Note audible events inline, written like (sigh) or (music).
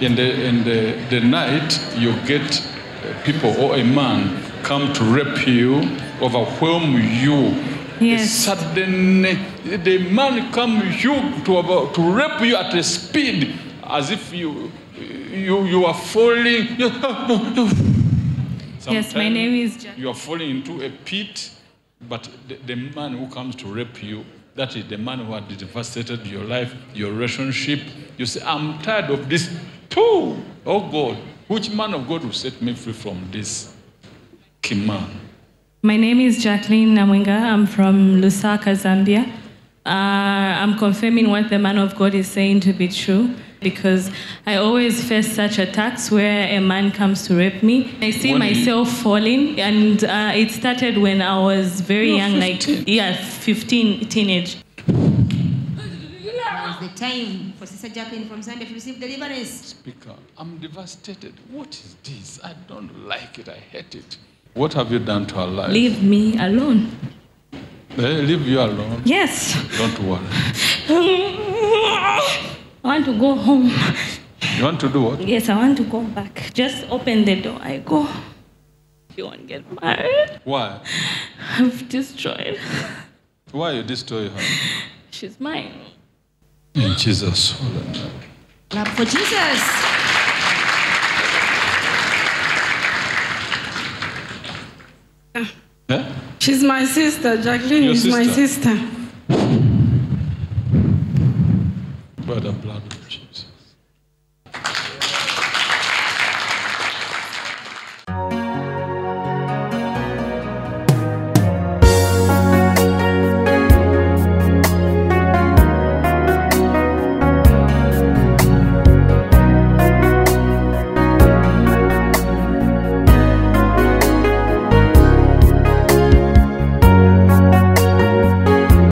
In the in the, the night, you get uh, people or a man come to rape you, overwhelm you. Yes. Suddenly, the man come you to about, to rape you at a speed as if you you you are falling. (laughs) Yes, my name is Jack. You are falling into a pit, but the, the man who comes to rape you, that is the man who had devastated your life, your relationship. You say, I'm tired of this too. Oh God, which man of God will set me free from this? Kiman. My name is Jacqueline Namwenga. I'm from Lusaka, Zambia. Uh, I'm confirming what the man of God is saying to be true because I always face such attacks where a man comes to rape me. I see When you- myself falling, and uh, it started when I was very You young, 15. like yeah, 15, teenage. Now the time for Sister Jacqueline from Zambia to receive deliverance. Speaker, I'm devastated. What is this? I don't like it. I hate it. What have you done to our life? Leave me alone. Eh, leave you alone. Yes. Don't worry. I want to go home. You want to do what? Yes, I want to go back. Just open the door. I go. You won't get married. Why? I've destroyed. Why you destroy her? She's mine. In Jesus' holy name. Clap for Jesus. Eh? She's my sister. Jacqueline Your is my sister? sister. By the blood of